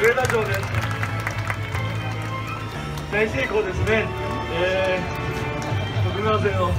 上田城です。大成功ですね。えー、徳川勢の